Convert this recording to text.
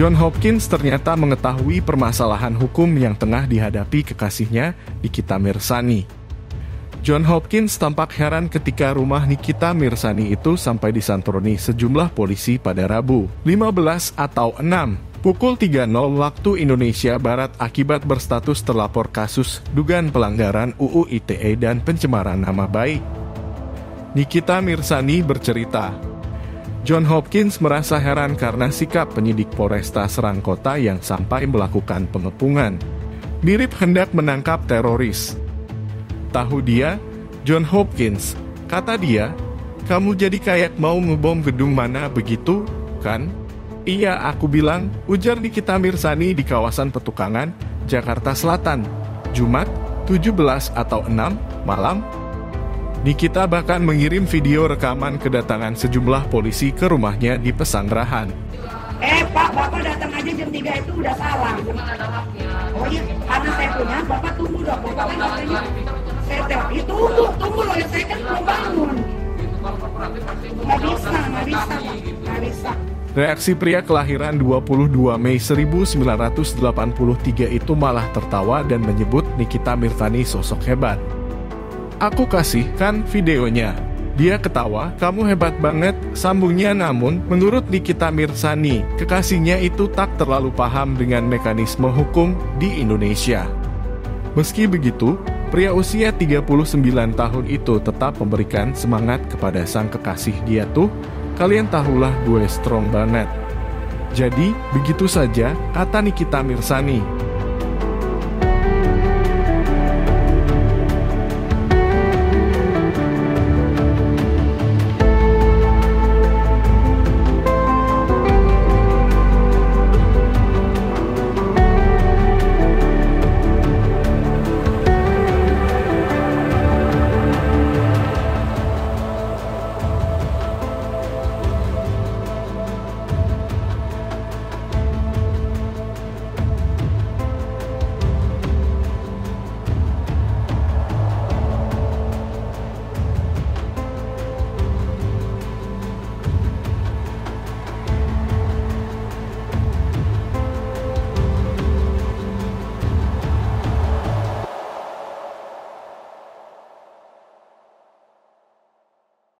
John Hopkins ternyata mengetahui permasalahan hukum yang tengah dihadapi kekasihnya, Nikita Mirsani. John Hopkins tampak heran ketika rumah Nikita Mirsani itu sampai disantroni sejumlah polisi pada Rabu, 15 atau 6 Pukul 3.00 waktu Indonesia Barat akibat berstatus terlapor kasus dugaan pelanggaran UU ITE dan pencemaran nama baik. Nikita Mirsani bercerita, John Hopkins merasa heran karena sikap penyidik Polresta Serang Kota yang sampai melakukan pengepungan. Mirip hendak menangkap teroris. Tahu dia, John Hopkins, kata dia, kamu jadi kayak mau ngebom gedung mana begitu, kan? Iya, aku bilang, ujar Nikita Mirsani di kawasan Petukangan, Jakarta Selatan, Jumat, 17 atau 6 malam. Nikita bahkan mengirim video rekaman kedatangan sejumlah polisi ke rumahnya di Pesanggerahan. Eh Pak, Bapak datang aja jam 3 itu udah salah. Oh iya, karena saya punya, Bapak tunggu dong. Bapak kan katanya, saya telepon, itu tunggu, tunggu loh, saya kan belum bangun. Nggak bisa, nggak bisa, Pak. Nggak bisa. Reaksi pria kelahiran 22 Mei 1983 itu malah tertawa dan menyebut Nikita Mirtani sosok hebat. Aku kasih kan videonya. Dia ketawa, kamu hebat banget, sambungnya namun, menurut Nikita Mirsani, kekasihnya itu tak terlalu paham dengan mekanisme hukum di Indonesia. Meski begitu, pria usia 39 tahun itu tetap memberikan semangat kepada sang kekasih dia tuh kalian tahulah gue strong banget. Jadi, begitu saja kata Nikita Mirsani.